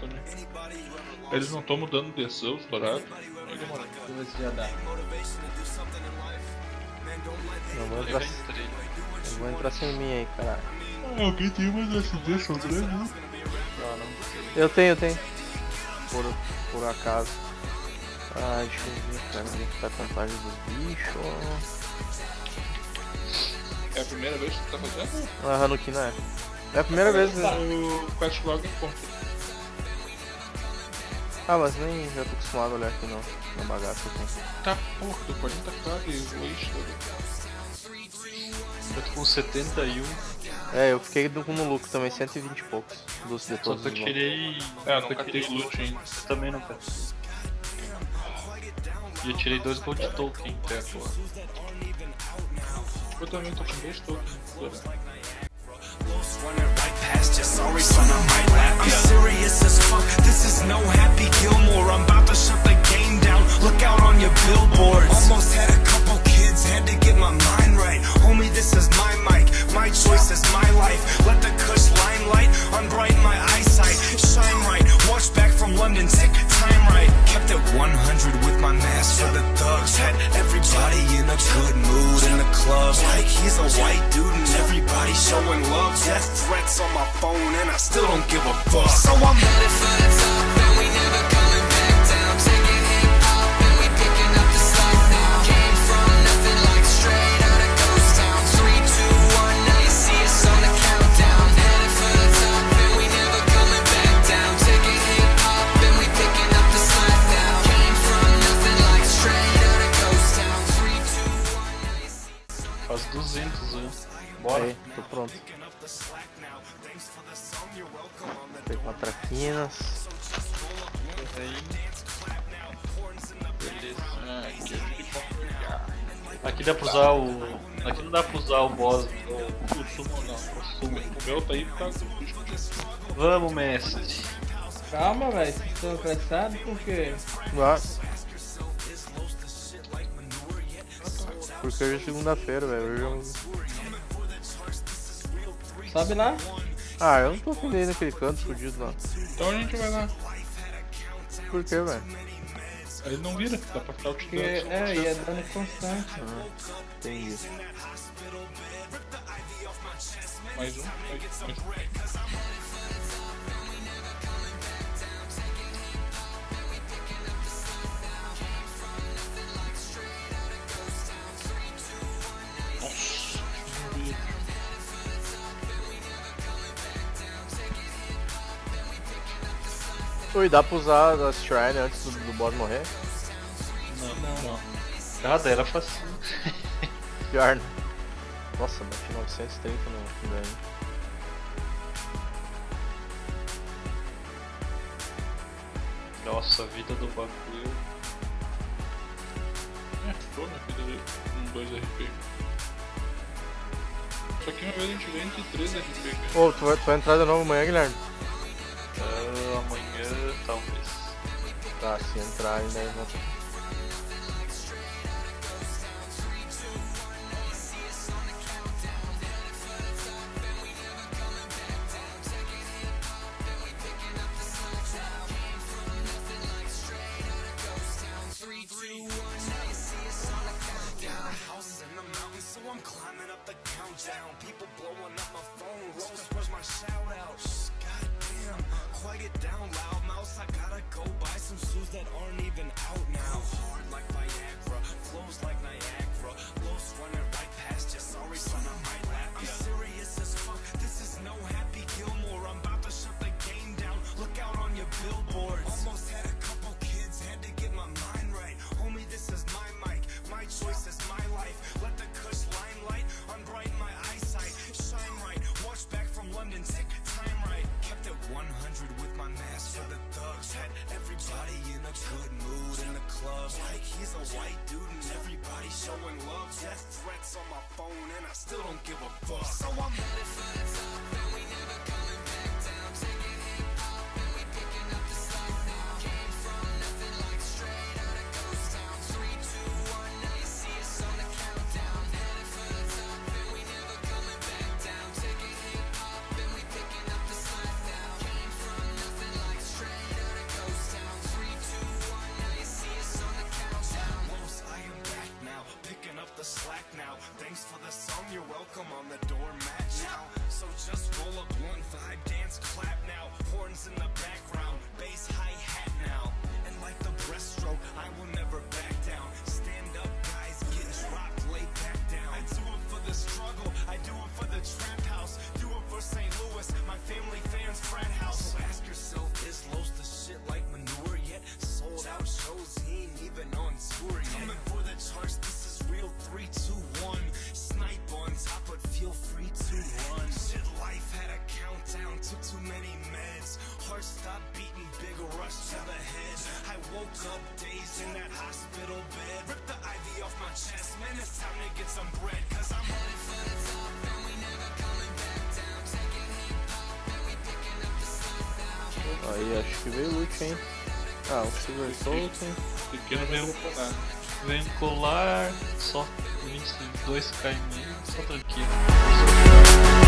também. Eles não estão mudando de ação, os dourados. Aí demora. Deixa eu ver se já dá. Não vou entrar, não vou entrar sem mim aí, caralho. Ah, alguém tem umas SD sobrando? Não, não. Eu tenho, eu tenho. Por, por acaso. Ah, deixa eu ver, cara, onde é que tá a contagem dos bichos. É a primeira vez que tu tá fazendo? Ah, Hanuki não é. É a primeira vez. né? O Quest Log conta. Ah, mas nem já tô acostumado a olhar aqui não. Na bagaça aqui. Tá, porra, deu 40k de waste. Eu tô com 71. É, eu fiquei no, no lucro também, 120 e poucos dos de Só todos. que eu os tirei. É, eu catei tirei loot ainda. Eu também não quero. E eu tirei dois gold token até agora. Eu também tô com dois tokens. running and everybody showing love. Death threats on my phone and I still don't give a fuck. So I'm headed for the top and we never 200 anos. Bora. Aí, tô pronto. Pegar uma traquinas. Beleza. Ah, aqui Aqui dá pra usar o. Aqui não dá pra usar o boss. o- O sumo não, o sumo. O meu tá aí por causa do. Vamos, mestre. Calma, velho. Vocês estão apressados por quê? Ah. Porque hoje é segunda-feira, velho. Hoje eu... Sobe lá. Ah, eu não tô afim naquele canto fudido lá. Então a gente vai lá. Por quê, velho? Aí não vira, dá pra ficar utilizando. é, e é dano constante. Entendi. Mais um, mais, mais um. Oi, dá pra usar a Shrine antes do, do boss morrer? Não, não. Ah, daí era fácil. Pior, né? Nossa, bati 930 no ganho. Nossa, a vida do bagulho. É, tô na vida dele com dois RP. Só que uma vez a gente vem de 3 RP. Ô, tu, vai, tu vai entrar de novo amanhã, Guilherme? Talvez. Tá, se entrar ainda eu that aren't Death threats on my phone and I still don't give a fuck. So I'm headed for woke up dazed in that hospital bed. Ripped the IV off my chest, man, it's time to get some bread. Cause I'm running for the top and we never coming back down. Taking heat up and we picking up the slack now. Aí acho que veio loot, hein? Ah, o Silver Token. Pequeno mesmo colar. Vem colar, só 22 km, só tranquilo.